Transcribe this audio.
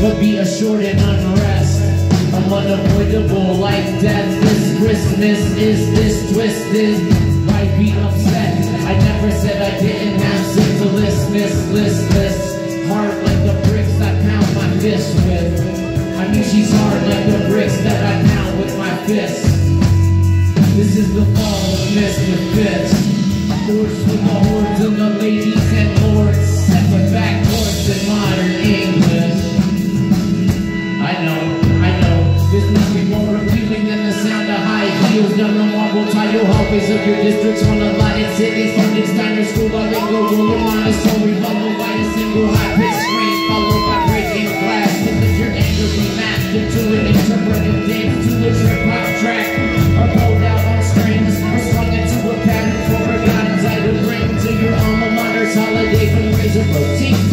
but be assured in unrest. I'm unavoidable like death. This Christmas is this twisted. Why be upset? I never said I didn't have syphilis, listless. Hard like the bricks I pound my fist with. I mean she's hard like the bricks that I pound with my fist. This is the fall of Mr. Fist. Horse with the hordes and the Jews, no, no more will try your hope of your districts on the lighted city, From this diner school, by lingo, rule of mine, so we follow by a single high pitched scream, followed by breaking glass. Because your anger be mapped into an interpretive dance to a trip hop track. Or pulled out on strings, or strung into a pattern for forgotten title ring to your alma mater's holiday fundraiser motif.